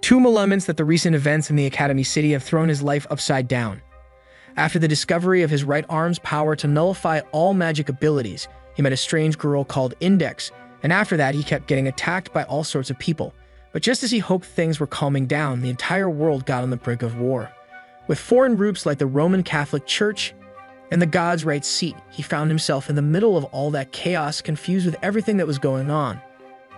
Touma laments that the recent events in the Academy City have thrown his life upside down. After the discovery of his right arm's power to nullify all magic abilities, he met a strange girl called Index, and after that he kept getting attacked by all sorts of people. But just as he hoped things were calming down, the entire world got on the brink of war. With foreign groups like the Roman Catholic Church and the God's right seat, he found himself in the middle of all that chaos, confused with everything that was going on.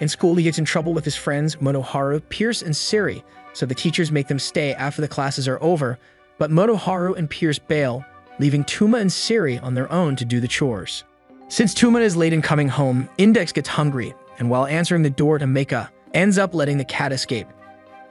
In school, he gets in trouble with his friends Motoharu, Pierce, and Siri, so the teachers make them stay after the classes are over, but Motoharu and Pierce bail, leaving Touma and Siri on their own to do the chores. Since Touma is late in coming home, Index gets hungry, and while answering the door to Mika, ends up letting the cat escape.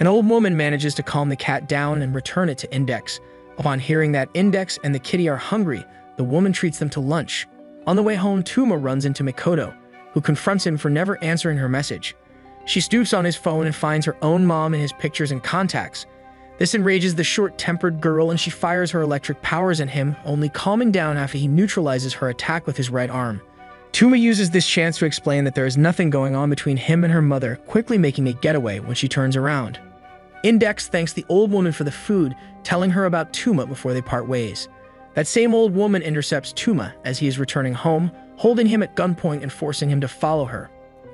An old woman manages to calm the cat down and return it to Index. Upon hearing that Index and the kitty are hungry, the woman treats them to lunch. On the way home, Touma runs into Mikoto, who confronts him for never answering her message. She stoops on his phone and finds her own mom in his pictures and contacts. This enrages the short-tempered girl and she fires her electric powers at him, only calming down after he neutralizes her attack with his right arm. Touma uses this chance to explain that there is nothing going on between him and her mother, quickly making a getaway when she turns around. Index thanks the old woman for the food, telling her about Touma before they part ways. That same old woman intercepts Touma as he is returning home, holding him at gunpoint and forcing him to follow her.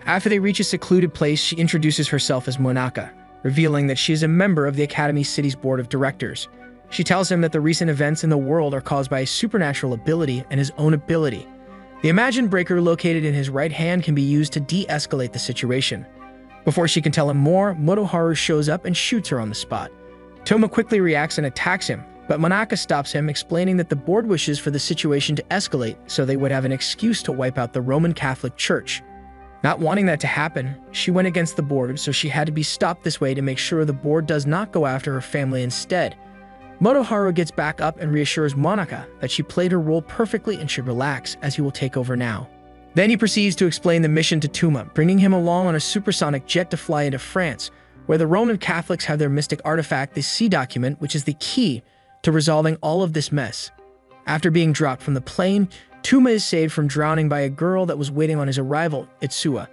After they reach a secluded place, she introduces herself as Monaka, revealing that she is a member of the Academy City's board of directors. She tells him that the recent events in the world are caused by a supernatural ability and his own ability. The Imagine Breaker located in his right hand can be used to de-escalate the situation. Before she can tell him more, Motoharu shows up and shoots her on the spot. Touma quickly reacts and attacks him, but Monaka stops him, explaining that the board wishes for the situation to escalate so they would have an excuse to wipe out the Roman Catholic Church. Not wanting that to happen, she went against the board, so she had to be stopped this way to make sure the board does not go after her family instead. Motoharu gets back up and reassures Monaka that she played her role perfectly and should relax, as he will take over now. Then he proceeds to explain the mission to Touma, bringing him along on a supersonic jet to fly into France, where the Roman Catholics have their mystic artifact, the C document, which is the key to resolving all of this mess. After being dropped from the plane, Touma is saved from drowning by a girl that was waiting on his arrival, Itsuwa.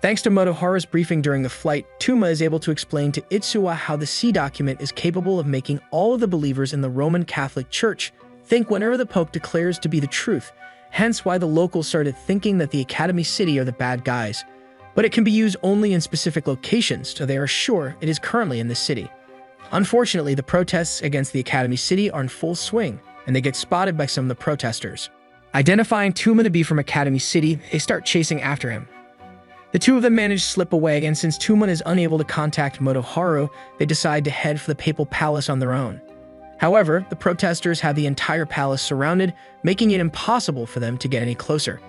Thanks to Motoharu's briefing during the flight, Touma is able to explain to Itsuwa how the C document is capable of making all of the believers in the Roman Catholic Church think whenever the Pope declares to be the truth, hence why the locals started thinking that the Academy City are the bad guys. But it can be used only in specific locations, so they are sure it is currently in the city. Unfortunately, the protests against the Academy City are in full swing, and they get spotted by some of the protesters. Identifying Touma to be from Academy City, they start chasing after him. The two of them manage to slip away, and since Touma is unable to contact Motoharu, they decide to head for the Papal Palace on their own. However, the protesters have the entire palace surrounded, making it impossible for them to get any closer.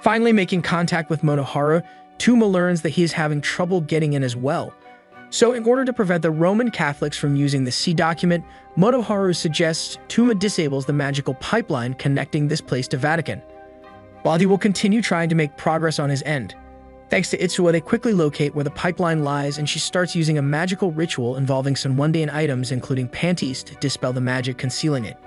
Finally making contact with Motoharu, Touma learns that he is having trouble getting in as well, so in order to prevent the Roman Catholics from using the C document, Motoharu suggests Touma disables the magical pipeline connecting this place to Vatican, he will continue trying to make progress on his end. Thanks to Itsuwa, they quickly locate where the pipeline lies and she starts using a magical ritual involving some mundane items including panties to dispel the magic concealing it.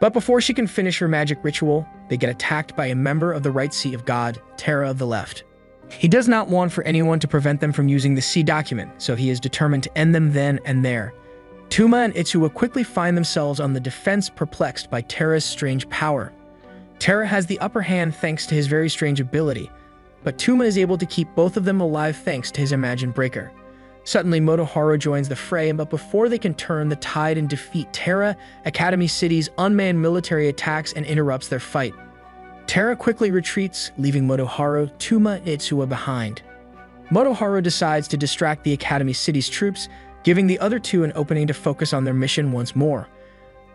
But before she can finish her magic ritual, they get attacked by a member of the right seat of God, Terra of the left. He does not want for anyone to prevent them from using the C document, so he is determined to end them then and there. Touma and Itsuwa quickly find themselves on the defense perplexed by Terra's strange power. Terra has the upper hand thanks to his very strange ability, but Touma is able to keep both of them alive thanks to his Imagine Breaker. Suddenly, Motoharu joins the fray, but before they can turn the tide and defeat Terra, Academy City's unmanned military attacks and interrupts their fight. Terra quickly retreats, leaving Motoharu, Touma, and Itsuwa behind. Motoharu decides to distract the Academy City's troops, giving the other two an opening to focus on their mission once more.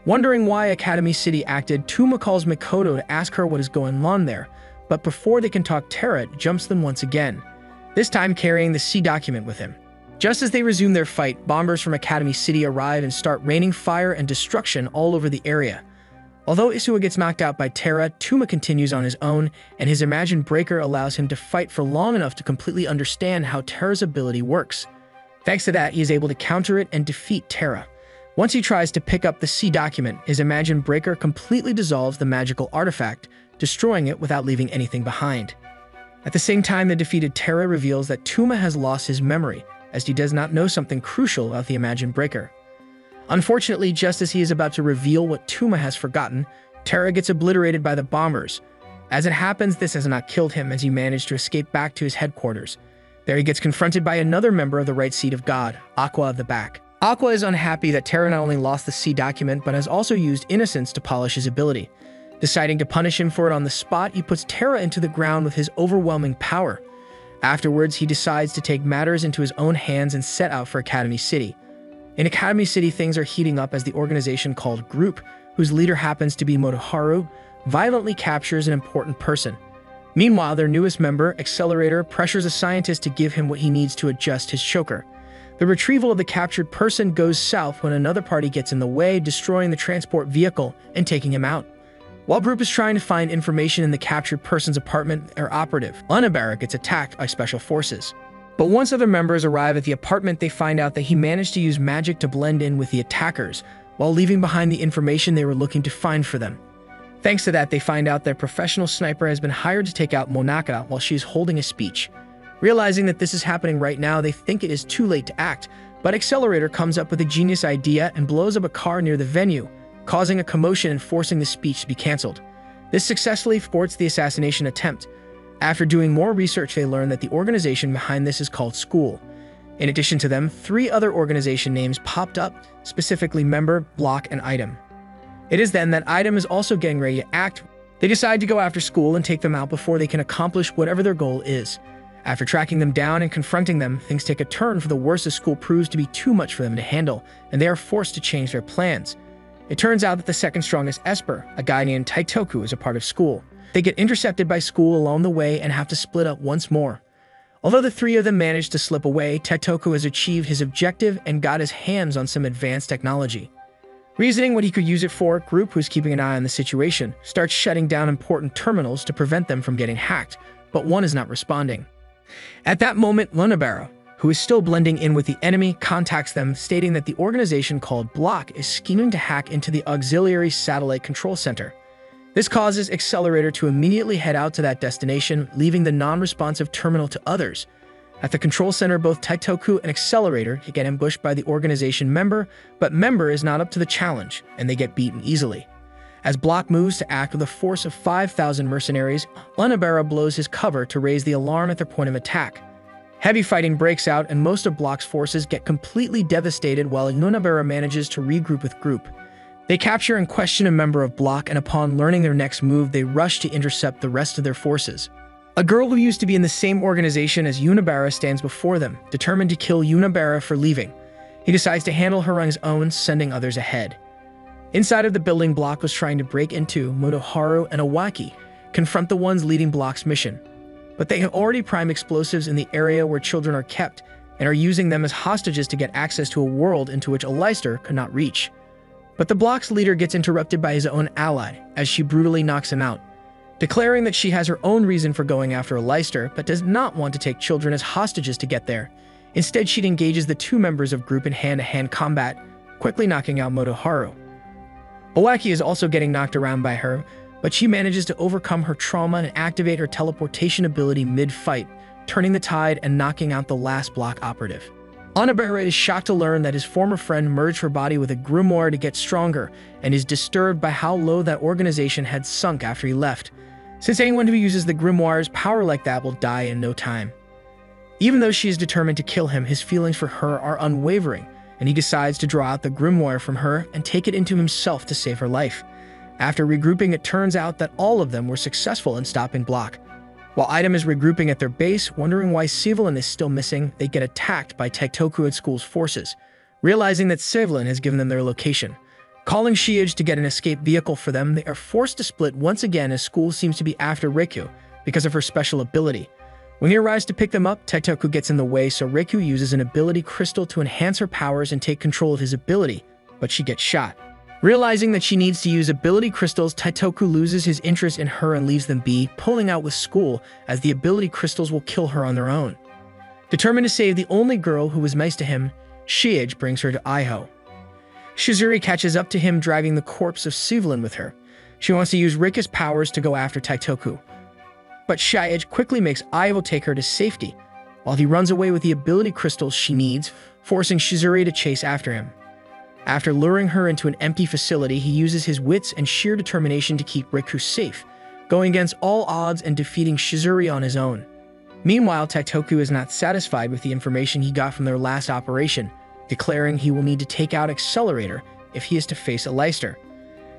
Wondering why Academy City acted, Touma calls Mikoto to ask her what is going on there, but before they can talk, Terra jumps them once again, this time carrying the C document with him. Just as they resume their fight, bombers from Academy City arrive and start raining fire and destruction all over the area. Although Itsuwa gets knocked out by Terra, Touma continues on his own, and his Imagine Breaker allows him to fight for long enough to completely understand how Terra's ability works. Thanks to that, he is able to counter it and defeat Terra. Once he tries to pick up the C document, his Imagine Breaker completely dissolves the magical artifact, destroying it without leaving anything behind. At the same time, the defeated Terra reveals that Touma has lost his memory, as he does not know something crucial about the Imagine Breaker. Unfortunately, just as he is about to reveal what Touma has forgotten, Terra gets obliterated by the bombers. As it happens, this has not killed him as he managed to escape back to his headquarters. There he gets confronted by another member of the Right Seat of God, Acqua of the Back. Acqua is unhappy that Terra not only lost the C document, but has also used innocents to polish his ability. Deciding to punish him for it on the spot, he puts Terra into the ground with his overwhelming power. Afterwards, he decides to take matters into his own hands and set out for Academy City. In Academy City, things are heating up as the organization called Group, whose leader happens to be Motoharu, violently captures an important person. Meanwhile, their newest member, Accelerator, pressures a scientist to give him what he needs to adjust his choker. The retrieval of the captured person goes south when another party gets in the way, destroying the transport vehicle and taking him out. While Group is trying to find information in the captured person's apartment, their operative, Unabara, gets attacked by special forces. But once other members arrive at the apartment, they find out that he managed to use magic to blend in with the attackers, while leaving behind the information they were looking to find for them. Thanks to that, they find out their professional sniper has been hired to take out Monaka while she is holding a speech. Realizing that this is happening right now, they think it is too late to act, but Accelerator comes up with a genius idea and blows up a car near the venue, causing a commotion and forcing the speech to be cancelled. This successfully thwarts the assassination attempt. After doing more research, they learn that the organization behind this is called School. In addition to them, three other organization names popped up, specifically Member, Block, and Item. It is then that Item is also getting ready to act. They decide to go after school and take them out before they can accomplish whatever their goal is. After tracking them down and confronting them, things take a turn for the worse as school proves to be too much for them to handle, and they are forced to change their plans. It turns out that the second strongest Esper, a guy named Teitoku, is a part of school. They get intercepted by school along the way and have to split up once more. Although the three of them manage to slip away, Teitoku has achieved his objective and got his hands on some advanced technology. Reasoning what he could use it for, Group, who's keeping an eye on the situation, starts shutting down important terminals to prevent them from getting hacked, but one is not responding. At that moment, Unabara, who is still blending in with the enemy, contacts them, stating that the organization called Block is scheming to hack into the Auxiliary Satellite Control Center. This causes Accelerator to immediately head out to that destination, leaving the non-responsive terminal to others, at the control center, both Teitoku and Accelerator get ambushed by the organization Member, but Member is not up to the challenge, and they get beaten easily. As Block moves to act with a force of 5,000 mercenaries, Unabara blows his cover to raise the alarm at their point of attack. Heavy fighting breaks out, and most of Block's forces get completely devastated while Unabara manages to regroup with Group. They capture and question a member of Block, and upon learning their next move, they rush to intercept the rest of their forces. A girl who used to be in the same organization as Unabara stands before them, determined to kill Unabara for leaving. He decides to handle her on his own, sending others ahead. Inside of the building Block was trying to break into, Motoharu and Awaki confront the ones leading Block's mission. But they have already primed explosives in the area where children are kept and are using them as hostages to get access to a world into which Aleister could not reach. But the Block's leader gets interrupted by his own ally as she brutally knocks him out declaring that she has her own reason for going after Aleister, but does not want to take children as hostages to get there. Instead, she engages the two members of group in hand-to-hand combat, quickly knocking out Motoharu. Awaki is also getting knocked around by her, but she manages to overcome her trauma and activate her teleportation ability mid-fight, turning the tide and knocking out the last block operative. Unabara is shocked to learn that his former friend merged her body with a grimoire to get stronger and is disturbed by how low that organization had sunk after he left, since anyone who uses the grimoire's power like that will die in no time. Even though she is determined to kill him, his feelings for her are unwavering, and he decides to draw out the grimoire from her and take it into himself to save her life. After regrouping, it turns out that all of them were successful in stopping Block. While Item is regrouping at their base, wondering why Sivelin is still missing, they get attacked by Teitoku at school's forces, realizing that Sivelin has given them their location. Calling Shiage to get an escape vehicle for them, they are forced to split once again as school seems to be after Riku because of her special ability. When he arrives to pick them up, Teitoku gets in the way, so Riku uses an ability crystal to enhance her powers and take control of his ability, but she gets shot. Realizing that she needs to use ability crystals, Teitoku loses his interest in her and leaves them be, pulling out with school, as the ability crystals will kill her on their own. Determined to save the only girl who was nice to him, Shiage brings her to Iho. Shizuri catches up to him driving the corpse of Sivelin with her. She wants to use Rika's powers to go after Teitoku. But Shiage quickly makes Ivo take her to safety, while he runs away with the ability crystals she needs, forcing Shizuri to chase after him. After luring her into an empty facility, he uses his wits and sheer determination to keep Riku safe, going against all odds and defeating Shizuri on his own. Meanwhile, Teitoku is not satisfied with the information he got from their last operation, declaring he will need to take out Accelerator if he is to face a Aleister.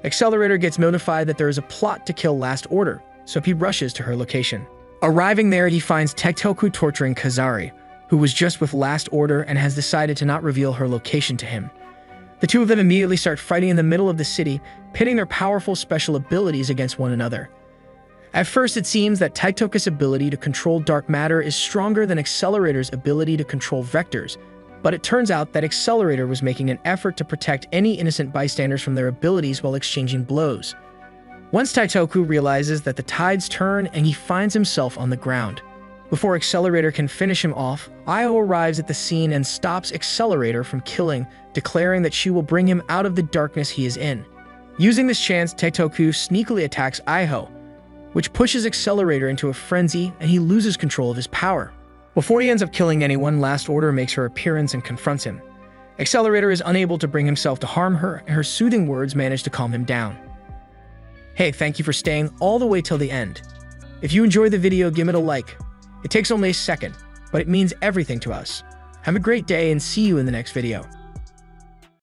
Accelerator gets notified that there is a plot to kill Last Order, so he rushes to her location. Arriving there, he finds Teitoku torturing Kazari, who was just with Last Order and has decided to not reveal her location to him. The two of them immediately start fighting in the middle of the city, pitting their powerful special abilities against one another. At first, it seems that Teitoku's ability to control dark matter is stronger than Accelerator's ability to control vectors, but it turns out that Accelerator was making an effort to protect any innocent bystanders from their abilities while exchanging blows. Once Teitoku realizes that the tides turn and he finds himself on the ground. Before Accelerator can finish him off, Io arrives at the scene and stops Accelerator from killing, declaring that she will bring him out of the darkness he is in. Using this chance, Teitoku sneakily attacks Iho, which pushes Accelerator into a frenzy and he loses control of his power. Before he ends up killing anyone, Last Order makes her appearance and confronts him. Accelerator is unable to bring himself to harm her, and her soothing words manage to calm him down. Hey, thank you for staying all the way till the end. If you enjoyed the video, give it a like. It takes only a second, but it means everything to us. Have a great day and see you in the next video.